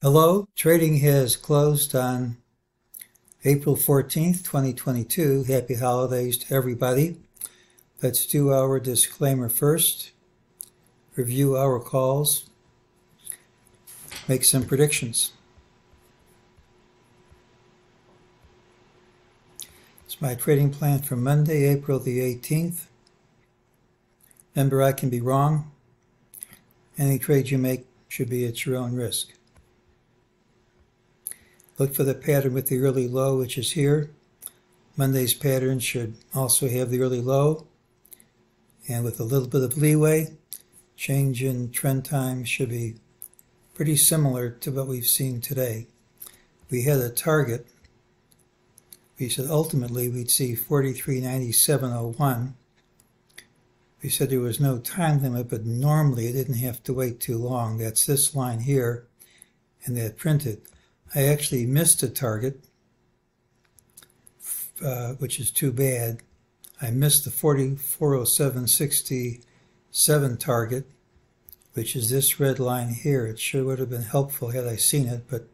Hello, trading has closed on April 14th, 2022. Happy holidays to everybody. Let's do our disclaimer first, review our calls, make some predictions. It's my trading plan for Monday, April the 18th. Remember, I can be wrong. Any trade you make should be at your own risk. Look for the pattern with the early low, which is here. Monday's pattern should also have the early low. And with a little bit of leeway, change in trend time should be pretty similar to what we've seen today. We had a target. We said ultimately we'd see 43.9701. We said there was no time limit, but normally it didn't have to wait too long. That's this line here, and that printed. I actually missed a target, uh, which is too bad. I missed the 4407.67 target, which is this red line here. It sure would have been helpful had I seen it, but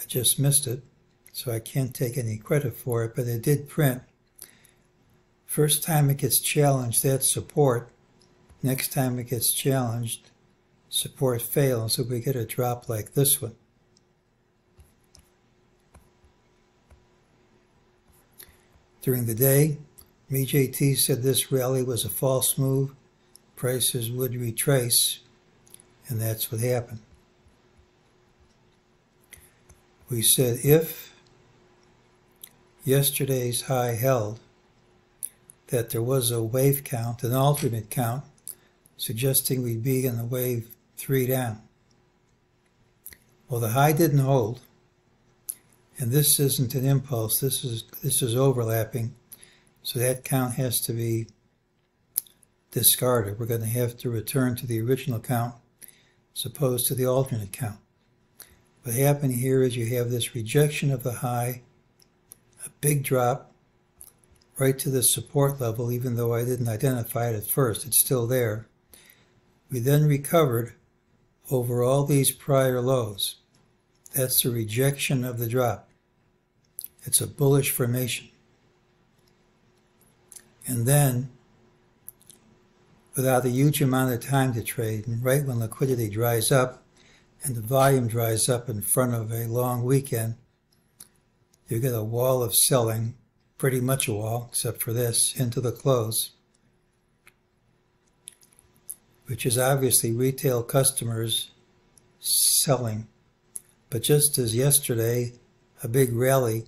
I just missed it, so I can't take any credit for it, but it did print. First time it gets challenged, that's support. Next time it gets challenged, support fails, so we get a drop like this one. During the day, MEJT said this rally was a false move. Prices would retrace, and that's what happened. We said if yesterday's high held, that there was a wave count, an alternate count, suggesting we'd be in the wave three down. Well, the high didn't hold. And this isn't an impulse, this is, this is overlapping. So that count has to be discarded. We're going to have to return to the original count as opposed to the alternate count. What happened here is you have this rejection of the high, a big drop right to the support level, even though I didn't identify it at first. It's still there. We then recovered over all these prior lows. That's the rejection of the drop. It's a bullish formation. And then, without a huge amount of time to trade, and right when liquidity dries up and the volume dries up in front of a long weekend, you get a wall of selling, pretty much a wall, except for this, into the close, which is obviously retail customers selling. But just as yesterday, a big rally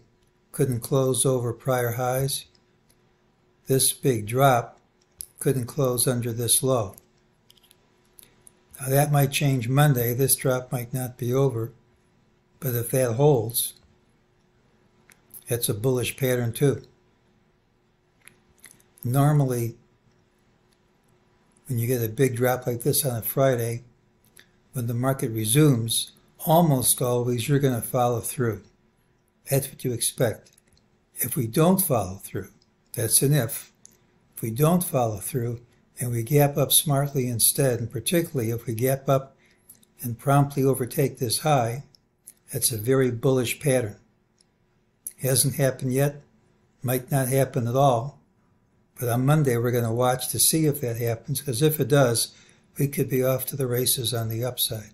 couldn't close over prior highs. This big drop couldn't close under this low. Now that might change Monday. This drop might not be over. But if that holds, it's a bullish pattern too. Normally, when you get a big drop like this on a Friday, when the market resumes, almost always you're going to follow through. That's what you expect. If we don't follow through, that's an if. If we don't follow through and we gap up smartly instead, and particularly if we gap up and promptly overtake this high, that's a very bullish pattern. Hasn't happened yet, might not happen at all, but on Monday we're going to watch to see if that happens, because if it does, we could be off to the races on the upside.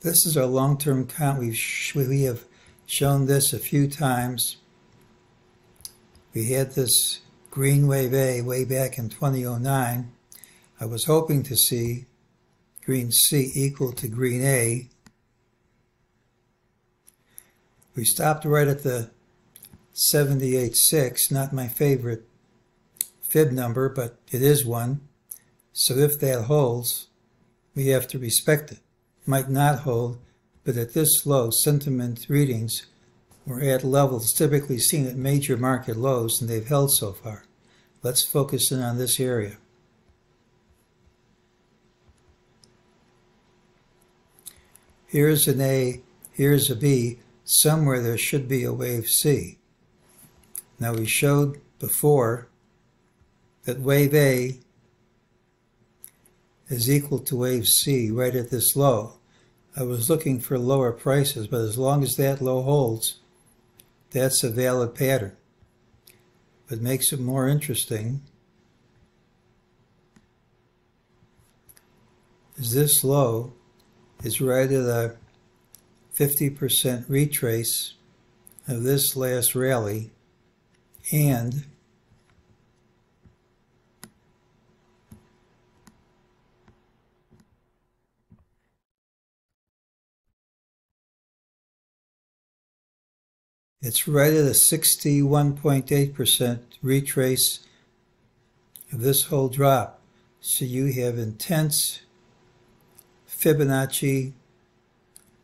This is our long-term count. We've we have shown this a few times. We had this green wave A way back in 2009. I was hoping to see green C equal to green A. We stopped right at the 78.6, not my favorite fib number, but it is one. So if that holds, we have to respect it might not hold, but at this low, sentiment readings were at levels typically seen at major market lows, and they've held so far. Let's focus in on this area. Here's an A, here's a B. Somewhere there should be a wave C. Now we showed before that wave A is equal to wave C right at this low. I was looking for lower prices, but as long as that low holds, that's a valid pattern. What makes it more interesting is this low is right at a 50% retrace of this last rally and It's right at a 61.8% retrace of this whole drop. So you have intense Fibonacci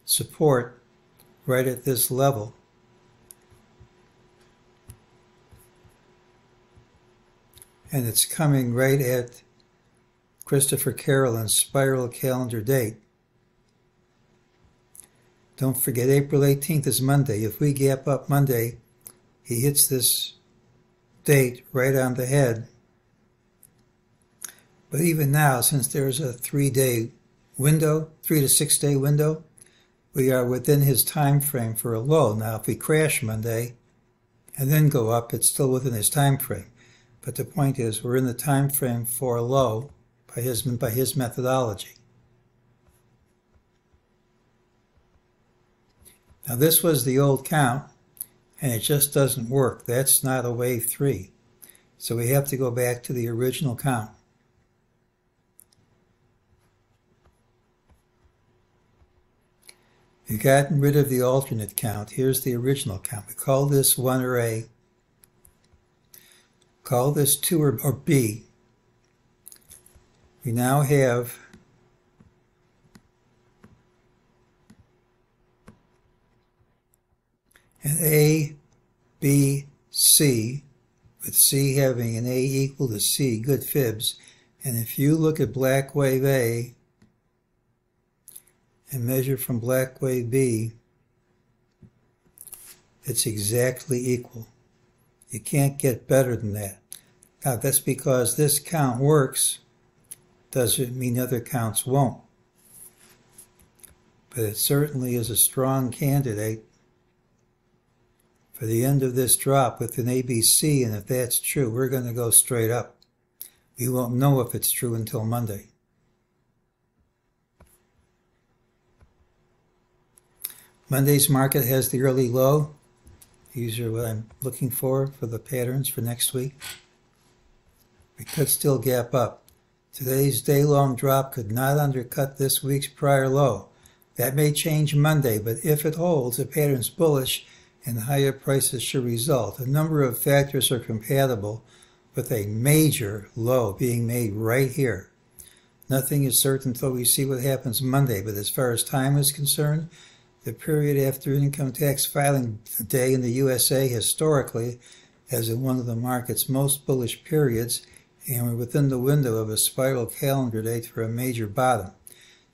support right at this level. And it's coming right at Christopher Carolan's spiral calendar date. Don't forget, April 18th is Monday. If we gap up Monday, he hits this date right on the head. But even now, since there's a three day window, three to six day window, we are within his time frame for a low. Now, if we crash Monday and then go up, it's still within his time frame. But the point is, we're in the time frame for a low by his, by his methodology. Now this was the old count, and it just doesn't work. That's not a wave 3. So we have to go back to the original count. We've gotten rid of the alternate count. Here's the original count. We call this 1 or A. Call this 2 or, or B. We now have an A, B, C, with C having an A equal to C, good fibs. And if you look at black wave A and measure from black wave B, it's exactly equal. You can't get better than that. Now that's because this count works, doesn't mean other counts won't. But it certainly is a strong candidate for the end of this drop with an ABC, and if that's true, we're going to go straight up. We won't know if it's true until Monday. Monday's market has the early low. These are what I'm looking for for the patterns for next week. We could still gap up. Today's day-long drop could not undercut this week's prior low. That may change Monday, but if it holds, the pattern's bullish and higher prices should result. A number of factors are compatible with a major low being made right here. Nothing is certain until we see what happens Monday, but as far as time is concerned, the period after income tax filing day in the USA historically has been one of the market's most bullish periods, and we're within the window of a spiral calendar date for a major bottom.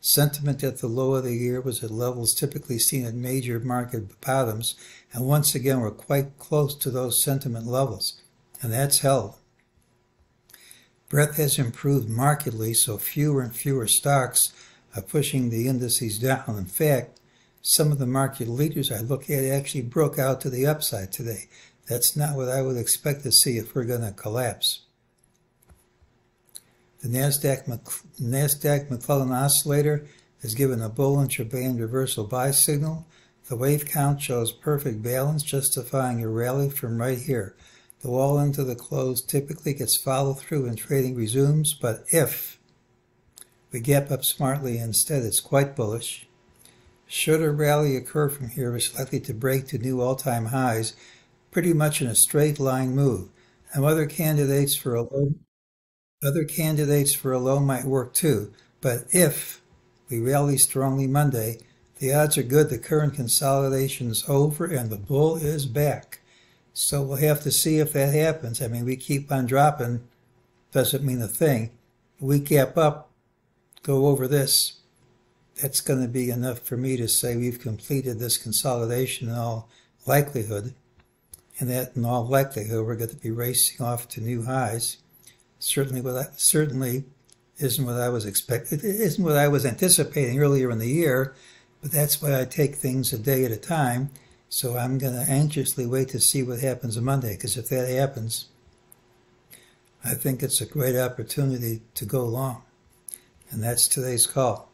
Sentiment at the low of the year was at levels typically seen at major market bottoms, and once again we're quite close to those sentiment levels, and that's held. Breadth has improved markedly, so fewer and fewer stocks are pushing the indices down. In fact, some of the market leaders I look at actually broke out to the upside today. That's not what I would expect to see if we're going to collapse. The NASDAQ, NASDAQ McClellan oscillator has given a Bollinger Band reversal buy signal. The wave count shows perfect balance, justifying a rally from right here. The wall into the close typically gets followed through and trading resumes, but if we gap up smartly instead, it's quite bullish. Should a rally occur from here, it's likely to break to new all-time highs, pretty much in a straight line move. And other candidates for a low other candidates for a low might work too, but if we rally strongly Monday, the odds are good the current consolidation is over and the bull is back. So we'll have to see if that happens. I mean, we keep on dropping, doesn't mean a thing. We gap up, go over this. That's going to be enough for me to say we've completed this consolidation in all likelihood. And that in all likelihood, we're going to be racing off to new highs certainly, certainly isn't what I was expect. It isn't what I was anticipating earlier in the year, but that's why I take things a day at a time. So I'm going to anxiously wait to see what happens on Monday, because if that happens, I think it's a great opportunity to go long. And that's today's call.